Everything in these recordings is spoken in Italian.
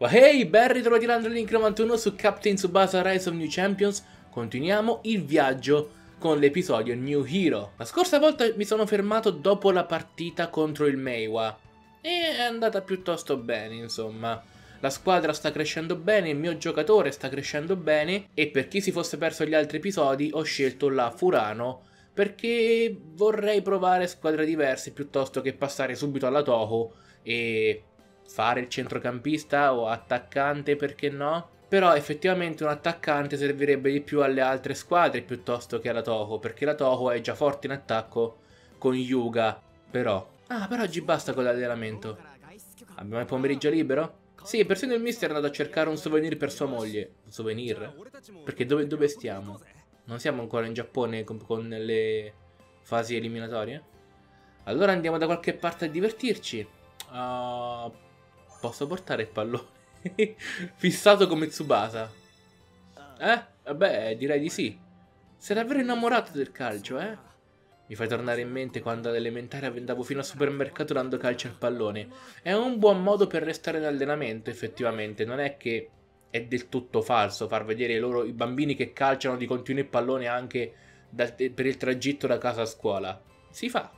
Hey, ben ritrovati Link 91 su Captain Tsubasa Rise of New Champions. Continuiamo il viaggio con l'episodio New Hero. La scorsa volta mi sono fermato dopo la partita contro il Meiwa. E è andata piuttosto bene, insomma. La squadra sta crescendo bene, il mio giocatore sta crescendo bene e per chi si fosse perso gli altri episodi ho scelto la Furano perché vorrei provare squadre diverse piuttosto che passare subito alla Toho e fare il centrocampista o attaccante, perché no? Però effettivamente un attaccante servirebbe di più alle altre squadre piuttosto che alla Toho, perché la Toho è già forte in attacco con Yuga. Però... Ah, per oggi basta con l'allenamento. Abbiamo il pomeriggio libero? Sì, persino il mister è andato a cercare un souvenir per sua moglie. Un souvenir? Perché dove, dove stiamo? Non siamo ancora in Giappone con, con le fasi eliminatorie? Allora andiamo da qualche parte a divertirci. Uh, Posso portare il pallone? Fissato come Tsubasa. Eh? Vabbè, direi di sì. Sei davvero innamorato del calcio, eh? Mi fai tornare in mente quando all'elementare andavo fino al supermercato dando calcio al pallone. È un buon modo per restare in allenamento, effettivamente. Non è che è del tutto falso far vedere loro i bambini che calciano di continuo il pallone anche da, per il tragitto da casa a scuola. Si fa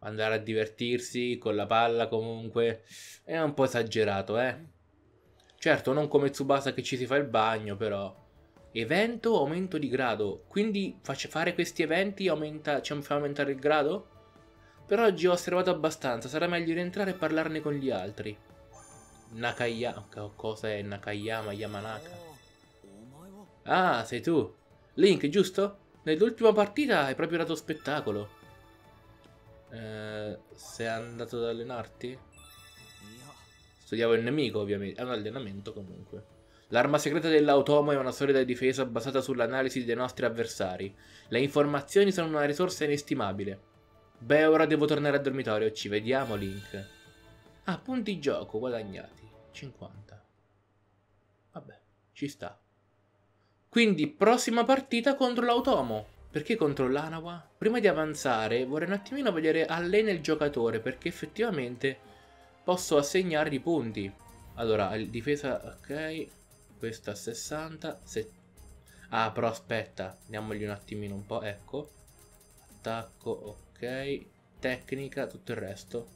andare a divertirsi con la palla comunque è un po' esagerato, eh. Certo, non come Tsubasa che ci si fa il bagno, però. Evento, aumento di grado. Quindi fare questi eventi aumenta, ci fa aumentare il grado? Per oggi ho osservato abbastanza, sarà meglio rientrare e parlarne con gli altri. Nakayama, cosa è Nakayama Yamanaka? Ah, sei tu. Link, giusto? Nell'ultima partita hai proprio dato spettacolo. Eh, sei andato ad allenarti? Studiavo il nemico, ovviamente. È un allenamento comunque. L'arma segreta dell'automo è una solida difesa basata sull'analisi dei nostri avversari. Le informazioni sono una risorsa inestimabile. Beh, ora devo tornare al dormitorio. Ci vediamo, Link. Ah, punti gioco guadagnati. 50. Vabbè, ci sta. Quindi, prossima partita contro l'automo. Perché contro l'Anawa? Prima di avanzare vorrei un attimino vedere allena il giocatore perché effettivamente posso assegnare i punti. Allora, difesa, ok, questa a 60, se... Ah, però aspetta, diamogli un attimino un po', ecco. Attacco, ok, tecnica, tutto il resto.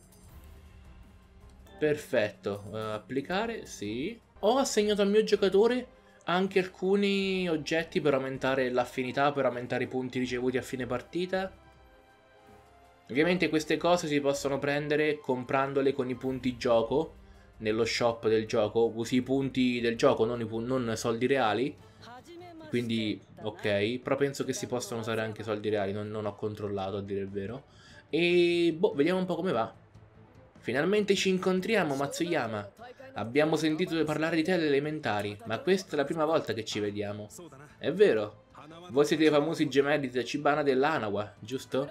Perfetto, uh, applicare, sì. Ho assegnato al mio giocatore anche alcuni oggetti per aumentare l'affinità, per aumentare i punti ricevuti a fine partita. Ovviamente queste cose si possono prendere comprandole con i punti gioco nello shop del gioco. Usi i punti del gioco, non, non soldi reali. Quindi, ok, però penso che si possano usare anche soldi reali, non, non ho controllato a dire il vero. E boh, vediamo un po' come va. Finalmente ci incontriamo, Matsuyama. Abbiamo sentito parlare di te alle elementari, ma questa è la prima volta che ci vediamo. È vero. Voi siete i famosi gemelli Tachibana dell'Anawa, giusto?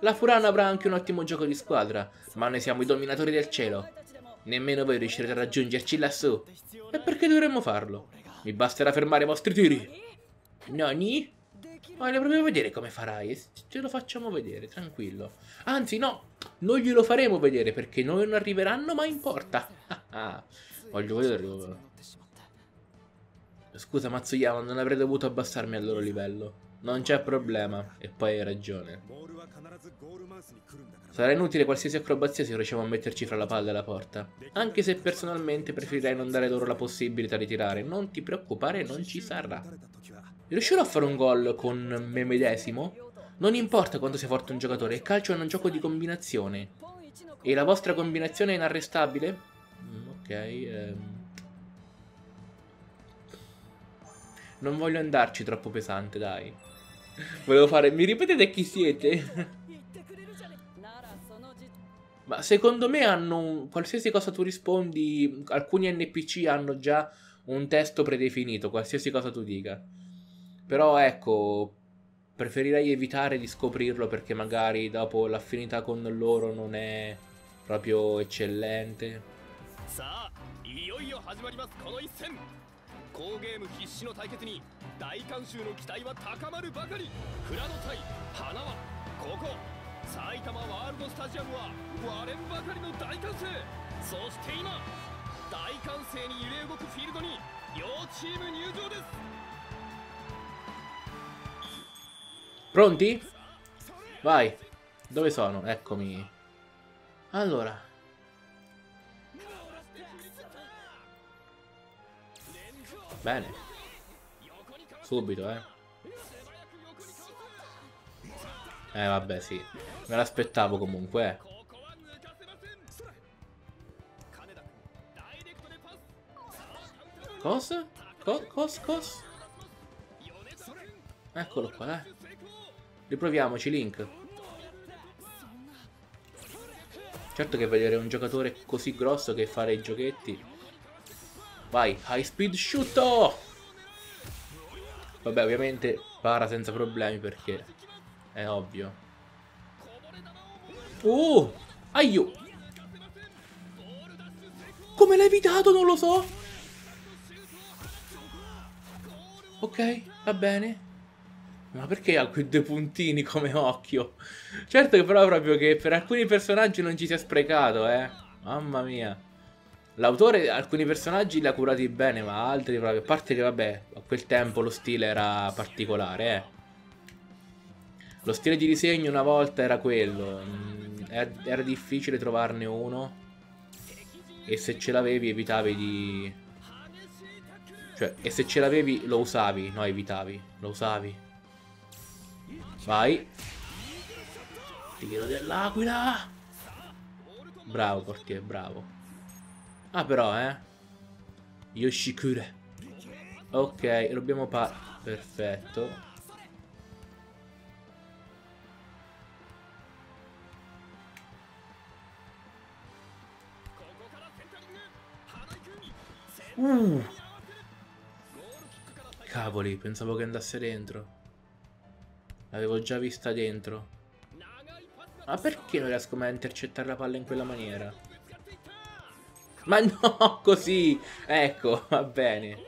La Furano avrà anche un ottimo gioco di squadra, ma noi siamo i dominatori del cielo. Nemmeno voi riuscirete a raggiungerci lassù. E perché dovremmo farlo? Mi basterà fermare i vostri tiri. Nani? Voglio proprio vedere come farai. Ce lo facciamo vedere, tranquillo. Anzi, no, non glielo faremo vedere perché noi non arriveranno mai in porta. Voglio vederlo. Scusa Matsuyama, non avrei dovuto abbassarmi al loro livello. Non c'è problema. E poi hai ragione. Sarà inutile qualsiasi acrobazia se riusciamo a metterci fra la palla e la porta. Anche se personalmente preferirei non dare loro la possibilità di tirare. Non ti preoccupare, non ci sarà. Riuscirò a fare un gol con me medesimo? Non importa quanto sia forte un giocatore, il calcio è un gioco di combinazione. E la vostra combinazione è inarrestabile? Mm, ok, ehm... Non voglio andarci troppo pesante, dai. Volevo fare... Mi ripetete chi siete? Ma secondo me hanno qualsiasi cosa tu rispondi, alcuni NPC hanno già un testo predefinito, qualsiasi cosa tu dica. Però ecco, preferirei evitare di scoprirlo perché magari dopo l'affinità con loro non è proprio eccellente. さあいよいよ始まりますこの一戦好ゲーム必至の対決に大観衆の期待は高まるばかり富良野対花はここ埼玉ワールドスタジアムは割れんばかりの大歓声そして今大歓声に揺れ動くフィールドに両チーム入場です Pronti? Vai. Dove sono? Eccomi. Allora. Bene. Subito, eh. Eh, vabbè, sì. Me l'aspettavo comunque, eh. Cosa? Co cos, cos? Eccolo qua, eh. Riproviamoci, Link. Certo che vedere un giocatore così grosso che fare i giochetti. Vai, high speed shoot! Vabbè, ovviamente para senza problemi perché è ovvio. Oh! Aiu! Come l'hai evitato? Non lo so. Ok, va bene. Ma perché ha quei due puntini come occhio? Certo che però proprio che per alcuni personaggi non ci sia sprecato, eh. Mamma mia. L'autore alcuni personaggi li ha curati bene, ma altri proprio... A parte che vabbè, a quel tempo lo stile era particolare, eh. Lo stile di disegno una volta era quello. Mm, era difficile trovarne uno. E se ce l'avevi evitavi di... Cioè, e se ce l'avevi lo usavi, no evitavi, lo usavi. Vai. Tiro dell'aquila. Bravo, portiere, bravo. Ah, però, eh. Yoshikure. Ok, rubiamo pa... Perfetto. Uh. Cavoli, pensavo che andasse dentro. L'avevo già vista dentro. Ma perché non riesco mai a intercettare la palla in quella maniera? Ma no, così! Ecco, va bene.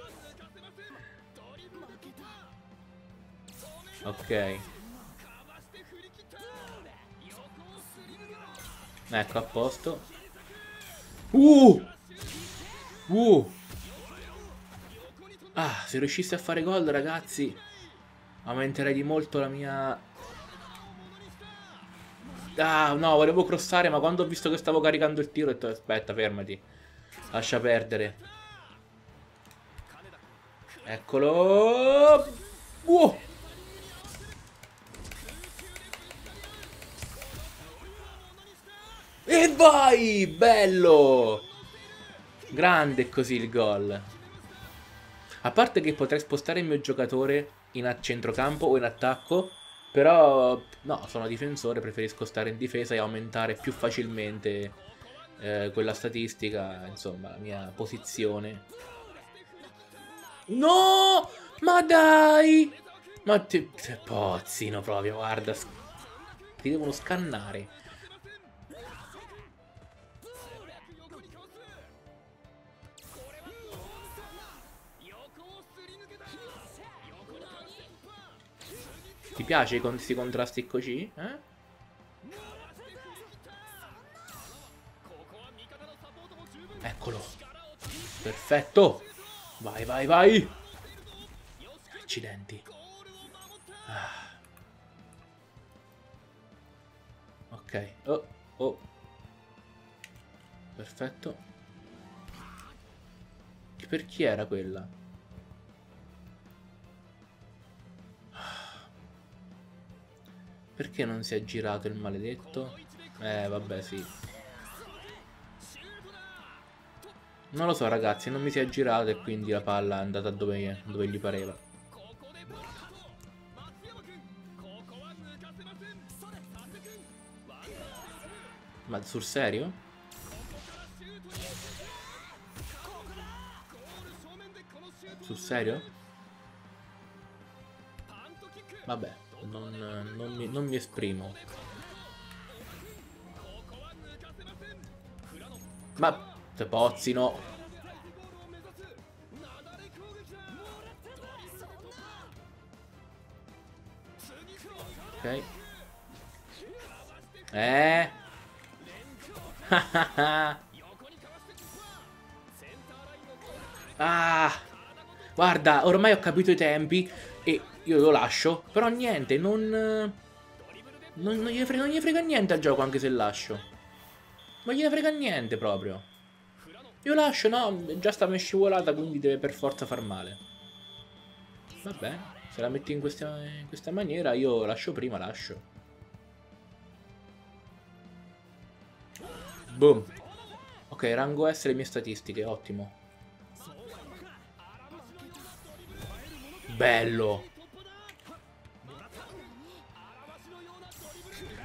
Ok. Ecco, a posto. Uh! Uh! Ah, se riuscissi a fare gol, ragazzi aumenterei di molto la mia... Ah, no, volevo crossare, ma quando ho visto che stavo caricando il tiro ho detto, aspetta, fermati. Lascia perdere. Eccolo. Uh. E vai! Bello! Grande così il gol. A parte che potrei spostare il mio giocatore in centrocampo o in attacco. Però no, sono difensore, preferisco stare in difesa e aumentare più facilmente eh, quella statistica, insomma, la mia posizione. No! Ma dai! Ma te, te pozzino proprio, guarda. Ti devono scannare. Ti piace questi contrasti così? Eh? Eccolo. Perfetto. Vai, vai, vai. Accidenti. Ah. Ok. Oh, oh. Perfetto. Per chi era quella? Perché non si è girato il maledetto? Eh, vabbè, sì. Non lo so, ragazzi, non mi si è girato e quindi la palla è andata dove, dove gli pareva. Ma sul serio? Sul serio? Vabbè non, non, mi, non mi esprimo. Ma te pozzino. Ok. Eh. ah. Guarda, ormai ho capito i tempi io lo lascio. Però niente, non... Non, non, gli, frega, non gli frega niente al gioco anche se lascio. Non gliene frega niente proprio. Io lascio, no, già sta scivolata, quindi deve per forza far male. Vabbè, se la metti in questa, in questa maniera, io lascio prima, lascio. Boom. Ok, rango S le mie statistiche, ottimo. Bello.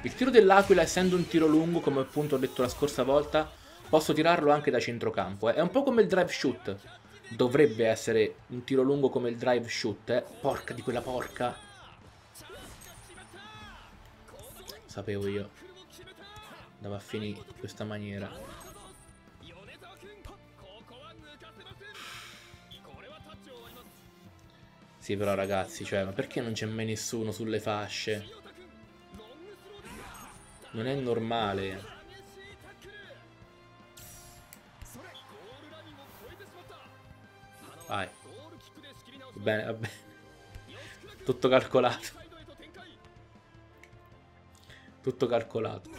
Il tiro dell'aquila, essendo un tiro lungo, come appunto ho detto la scorsa volta, posso tirarlo anche da centrocampo. Eh. È un po' come il drive shoot. Dovrebbe essere un tiro lungo come il drive shoot, eh. Porca di quella porca. Sapevo io. Andava a finire in questa maniera. Sì, però ragazzi, cioè, ma perché non c'è mai nessuno sulle fasce? Non è normale. Vai. Bene, vabbè. Tutto calcolato. Tutto calcolato.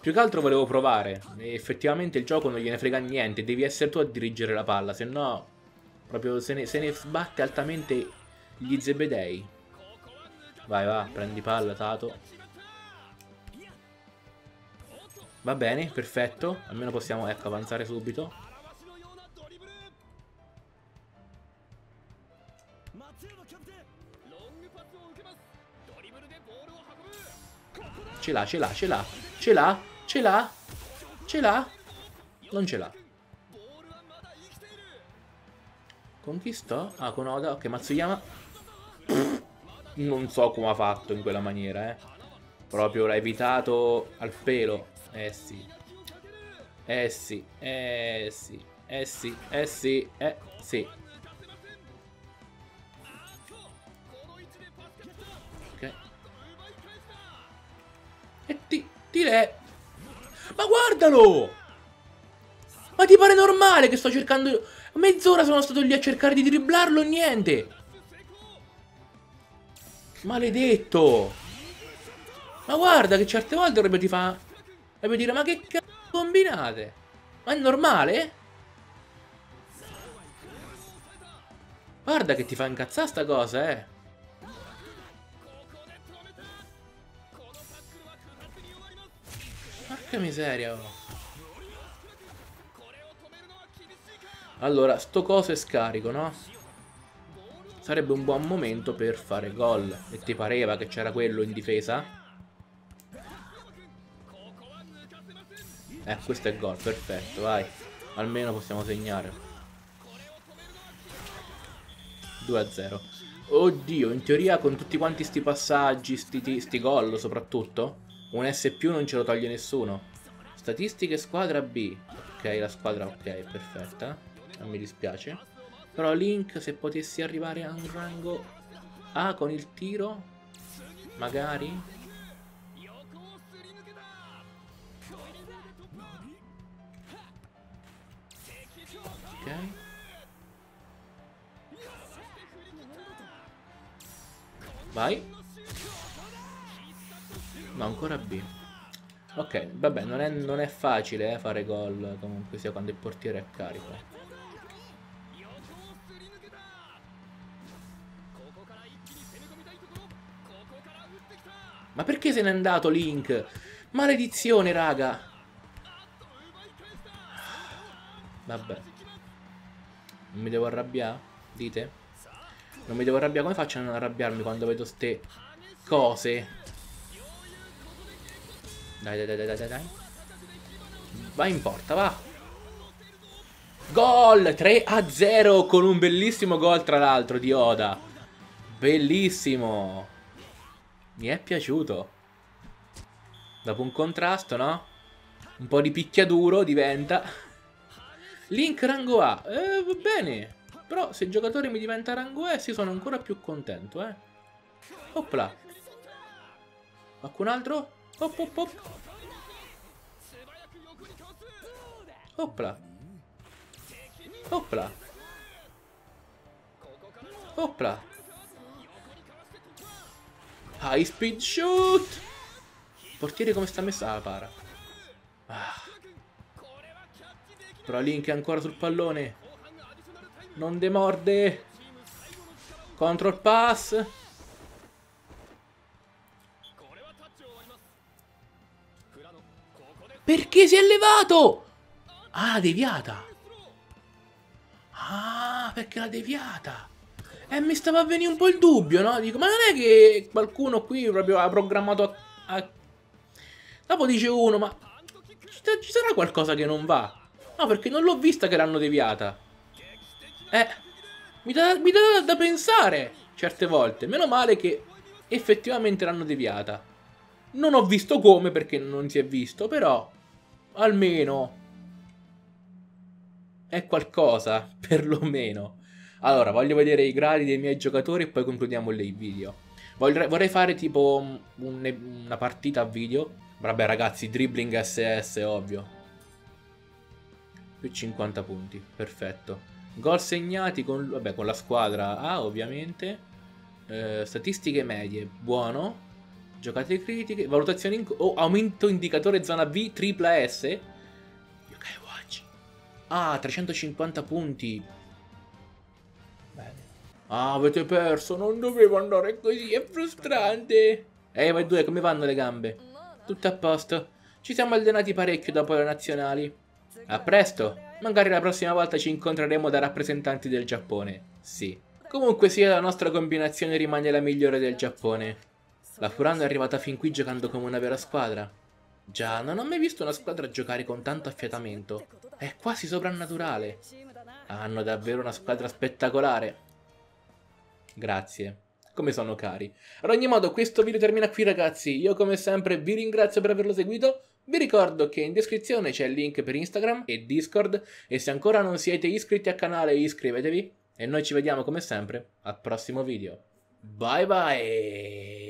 Più che altro volevo provare. E effettivamente il gioco non gliene frega niente. Devi essere tu a dirigere la palla. Se no, proprio se ne, se ne sbatte altamente gli zebedei. Vai, va, prendi palla, Tato. Va bene, perfetto. Almeno possiamo, ecco, avanzare subito. Ce l'ha, ce l'ha, ce l'ha. Ce l'ha, ce l'ha. Ce l'ha. Non ce l'ha. Conquistò? Ah, con Oda. Ok, Matsuyama. Non so come ha fatto in quella maniera, eh. Proprio l'ha evitato al pelo. Eh sì. Eh sì, eh sì, eh sì, eh sì, eh sì. Ok. E ti, ti re. Ma guardalo! Ma ti pare normale che sto cercando... Mezz'ora sono stato lì a cercare di dribblarlo niente! Maledetto! Ma guarda che certe volte dovrebbe ti fa... E puoi dire, ma che cazzo combinate? Ma è normale? Guarda che ti fa incazzare sta cosa, eh. Porca miseria, oh. Allora, sto coso è scarico, no? Sarebbe un buon momento per fare gol. E ti pareva che c'era quello in difesa? Eh, questo è gol, perfetto, vai. Almeno possiamo segnare. 2 a 0. Oddio, in teoria con tutti quanti sti passaggi, sti, sti gol soprattutto, un S più non ce lo toglie nessuno. Statistiche squadra B. Ok, la squadra ok, perfetta. Non mi dispiace. Però Link, se potessi arrivare a un rango A con il tiro, magari... Vai. No, ancora B. Ok, vabbè, non è, non è facile eh, fare gol comunque sia quando il portiere è carico. Ma perché se n'è andato Link? Maledizione, raga. Vabbè. Non mi devo arrabbiare? Dite? Non mi devo arrabbiare. Come faccio a non arrabbiarmi quando vedo ste cose? Dai, dai, dai, dai, dai, dai. Vai in porta, va. Gol 3 a 0 con un bellissimo gol tra l'altro di Oda. Bellissimo. Mi è piaciuto. Dopo un contrasto, no? Un po' di picchiaduro diventa... Link rango A. Eh, va bene. Però se il giocatore mi diventa rango S sono ancora più contento, eh. Opla. Qualcun altro? Op, op, op. Opla. Opla. Opla. High speed shoot. Portiere come sta messa? Ah, para. Ah. Però Link è ancora sul pallone. Non demorde. Control pass. Perché si è levato? Ah, deviata. Ah, perché l'ha deviata. Eh, mi stava a venire un po' il dubbio, no? Dico, ma non è che qualcuno qui proprio ha programmato a... a... Dopo dice uno, ma ci sarà qualcosa che non va? No, perché non l'ho vista che l'hanno deviata. Eh, mi dà, dà da pensare certe volte. Meno male che effettivamente l'hanno deviata. Non ho visto come perché non si è visto, però almeno è qualcosa, perlomeno. Allora, voglio vedere i gradi dei miei giocatori e poi concludiamo il video. Vorrei, vorrei fare tipo un, una partita a video. Vabbè ragazzi, dribbling SS, ovvio. Più 50 punti, perfetto. Gol segnati con, vabbè, con la squadra A, ovviamente. Eh, statistiche medie, buono. Giocate critiche, valutazioni in... Oh, aumento indicatore zona V, tripla S. UK Watch. Ah, 350 punti. Bene. Ah, avete perso, non dovevo andare così, è frustrante. Ehi, ma due, come vanno le gambe? Tutto a posto. Ci siamo allenati parecchio dopo le nazionali. A presto. Magari la prossima volta ci incontreremo da rappresentanti del Giappone. Sì. Comunque sia, la nostra combinazione rimane la migliore del Giappone. La Furano è arrivata fin qui giocando come una vera squadra. Già, non ho mai visto una squadra giocare con tanto affiatamento. È quasi soprannaturale. Hanno davvero una squadra spettacolare. Grazie. Come sono cari. Ad ogni modo, questo video termina qui ragazzi. Io come sempre vi ringrazio per averlo seguito. Vi ricordo che in descrizione c'è il link per Instagram e Discord e se ancora non siete iscritti al canale iscrivetevi e noi ci vediamo come sempre al prossimo video. Bye bye!